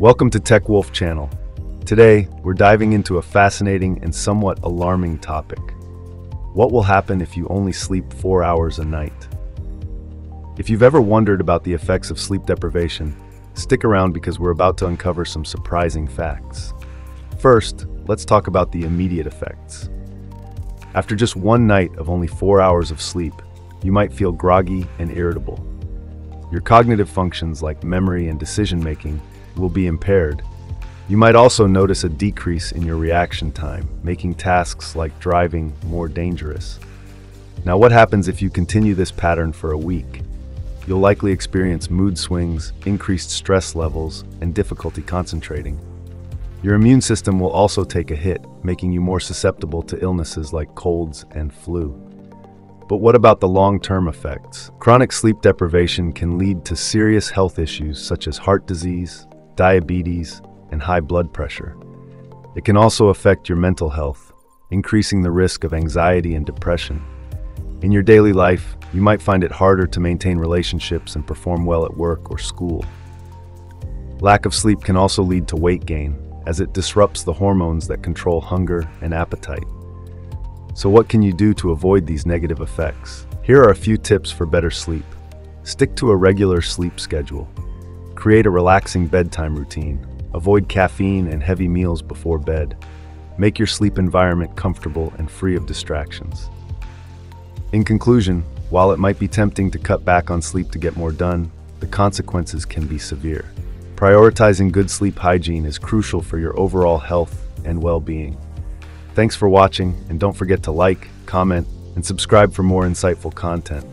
Welcome to Tech Wolf Channel. Today, we're diving into a fascinating and somewhat alarming topic. What will happen if you only sleep four hours a night? If you've ever wondered about the effects of sleep deprivation, stick around because we're about to uncover some surprising facts. First, let's talk about the immediate effects. After just one night of only four hours of sleep, you might feel groggy and irritable. Your cognitive functions like memory and decision making will be impaired. You might also notice a decrease in your reaction time, making tasks like driving more dangerous. Now, what happens if you continue this pattern for a week? You'll likely experience mood swings, increased stress levels, and difficulty concentrating. Your immune system will also take a hit, making you more susceptible to illnesses like colds and flu. But what about the long-term effects? Chronic sleep deprivation can lead to serious health issues such as heart disease, diabetes, and high blood pressure. It can also affect your mental health, increasing the risk of anxiety and depression. In your daily life, you might find it harder to maintain relationships and perform well at work or school. Lack of sleep can also lead to weight gain, as it disrupts the hormones that control hunger and appetite. So what can you do to avoid these negative effects? Here are a few tips for better sleep. Stick to a regular sleep schedule. Create a relaxing bedtime routine. Avoid caffeine and heavy meals before bed. Make your sleep environment comfortable and free of distractions. In conclusion, while it might be tempting to cut back on sleep to get more done, the consequences can be severe. Prioritizing good sleep hygiene is crucial for your overall health and well-being. Thanks for watching, and don't forget to like, comment, and subscribe for more insightful content.